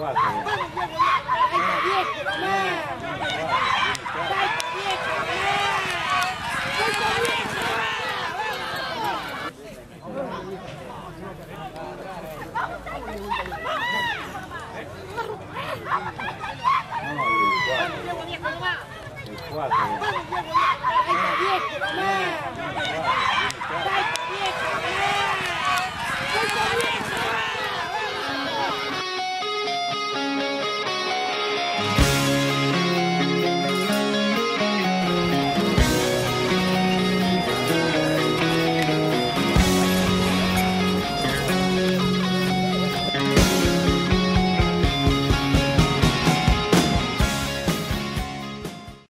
Quatro. ¡Vamos,